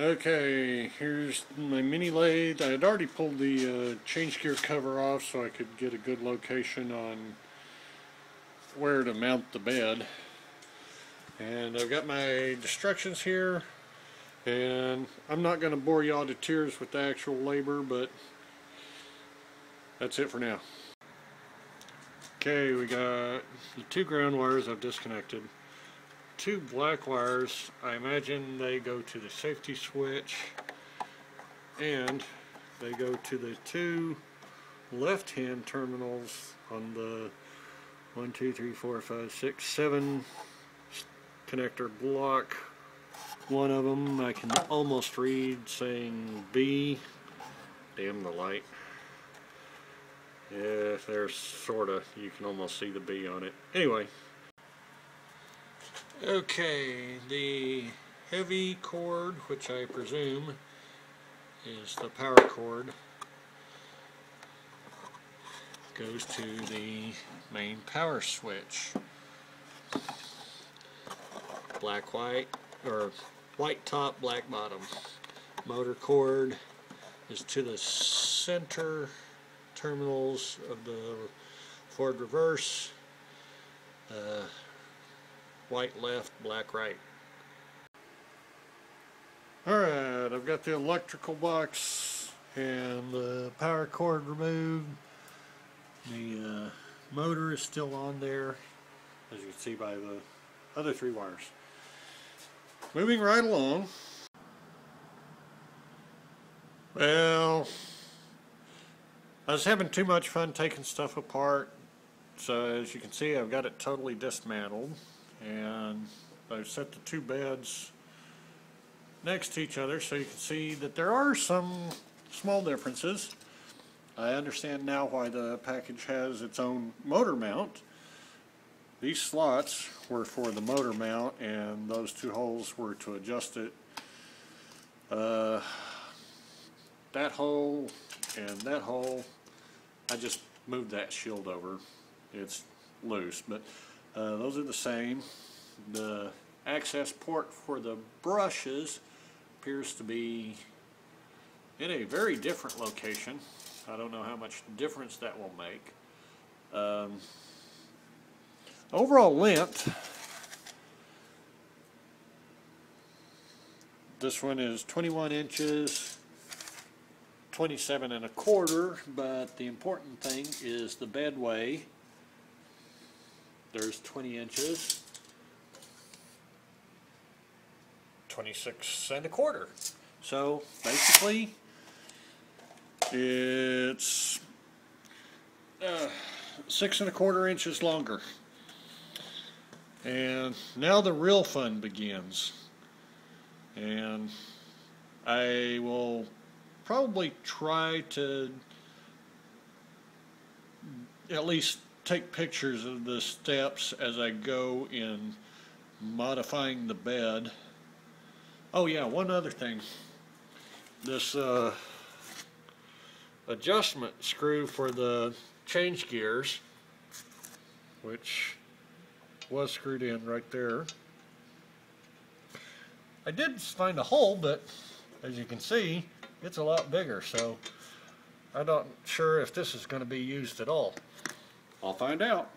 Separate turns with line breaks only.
Okay, here's my mini lathe. I had already pulled the uh, change gear cover off so I could get a good location on where to mount the bed. And I've got my instructions here. And I'm not going to bore y'all to tears with the actual labor, but that's it for now. Okay, we got the two ground wires I've disconnected two black wires. I imagine they go to the safety switch and they go to the two left-hand terminals on the one, two, three, four, five, six, seven connector block. One of them I can almost read saying B. Damn the light. Yeah, there's sorta. You can almost see the B on it. Anyway, Okay, the heavy cord, which I presume is the power cord, goes to the main power switch. Black white, or white top, black bottom. Motor cord is to the center terminals of the forward reverse. Uh, white left, black right. Alright, I've got the electrical box and the power cord removed. The uh, motor is still on there, as you can see by the other three wires. Moving right along. Well, I was having too much fun taking stuff apart. So as you can see, I've got it totally dismantled and I've set the two beds next to each other so you can see that there are some small differences. I understand now why the package has its own motor mount. These slots were for the motor mount and those two holes were to adjust it. Uh, that hole and that hole, I just moved that shield over. It's loose, but uh, those are the same. The access port for the brushes appears to be in a very different location. I don't know how much difference that will make. Um, overall length, this one is 21 inches, 27 and a quarter, but the important thing is the bedway there's 20 inches, 26 and a quarter. So basically, it's uh, six and a quarter inches longer. And now the real fun begins. And I will probably try to at least take pictures of the steps as I go in modifying the bed. Oh yeah, one other thing. This uh, adjustment screw for the change gears, which was screwed in right there. I did find a hole, but as you can see, it's a lot bigger, so I'm not sure if this is going to be used at all. I'll find out.